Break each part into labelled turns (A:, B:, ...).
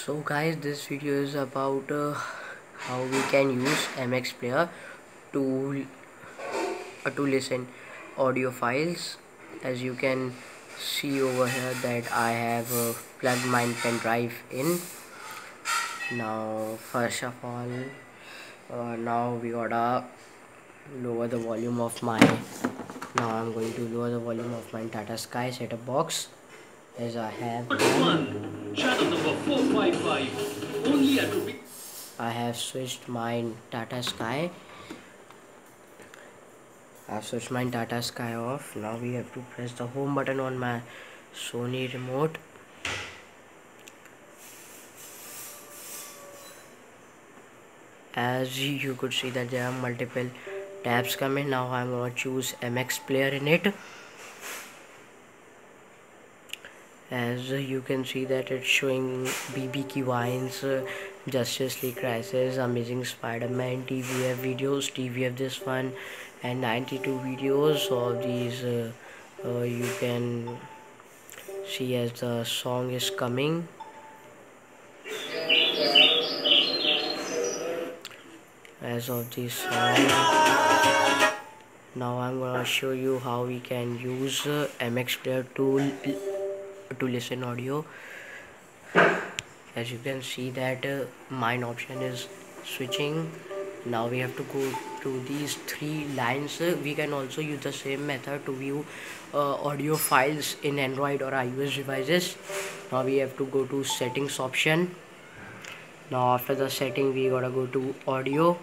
A: so guys this video is about uh, how we can use mx player to uh, to listen audio files. As you can see over here that I have uh, plugged my pen drive in. Now first of all uh, now we gotta lower the volume of my now I'm going to lower the volume of my Tata Sky setup box. As I have
B: one, channel number 455, only at rupees.
A: I have switched my Tata Sky. I've switched my Tata Sky off. Now we have to press the home button on my Sony remote. As you could see that there are multiple tabs coming. Now I'm going to choose MX player in it as you can see that it's showing BB Vines, uh, Justice League Crisis, Amazing Spider-Man, TVF videos, TVF this one and 92 videos of these uh, uh, you can see as the song is coming. As of this song. Now I'm gonna show you how we can use uh, MX player tool to listen audio. As you can see that uh, mine option is switching. Now we have to go to these three lines. Uh, we can also use the same method to view uh, audio files in android or ios devices. Now we have to go to settings option. Now after the setting we gotta go to audio.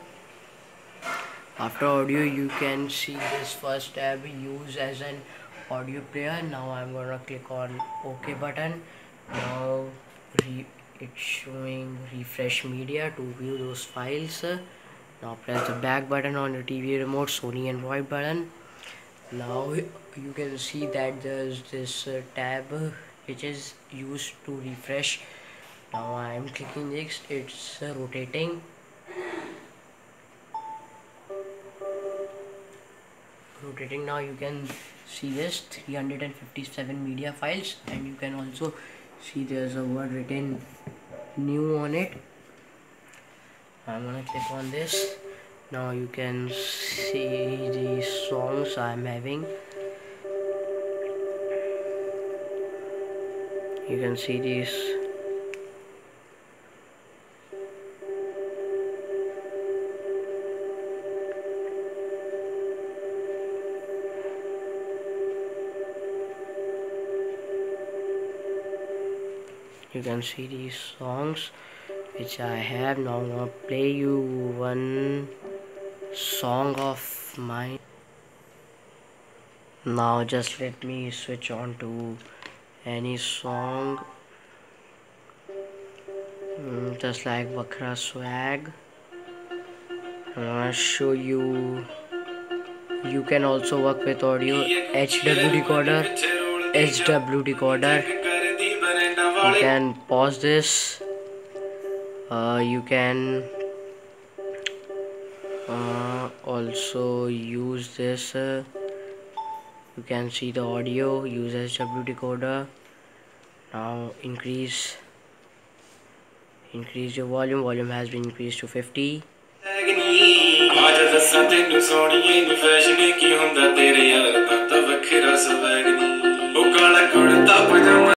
A: After audio you can see this first tab use as an audio player. Now i'm gonna click on ok button. Now it's showing refresh media to view those files. Now press the back button on your TV remote Sony Android button. Now you can see that there's this uh, tab which is used to refresh. Now I am clicking this it's uh, rotating rotating. Now you can see this 357 media files and you can also see there's a word written new on it. I'm gonna click on this. Now you can see the songs I'm having. You can see these you can see these songs which I have. Now I'm gonna play you one song of mine. Now just let me switch on to any song. Mm, just like Wakhra Swag. I'm gonna show you. You can also work with audio. HW decoder HW decoder you can pause this. Uh, you can uh, also use this uh, you can see the audio use HW decoder. Now increase increase your volume. Volume has been increased to 50 ਦੱਸਾਂ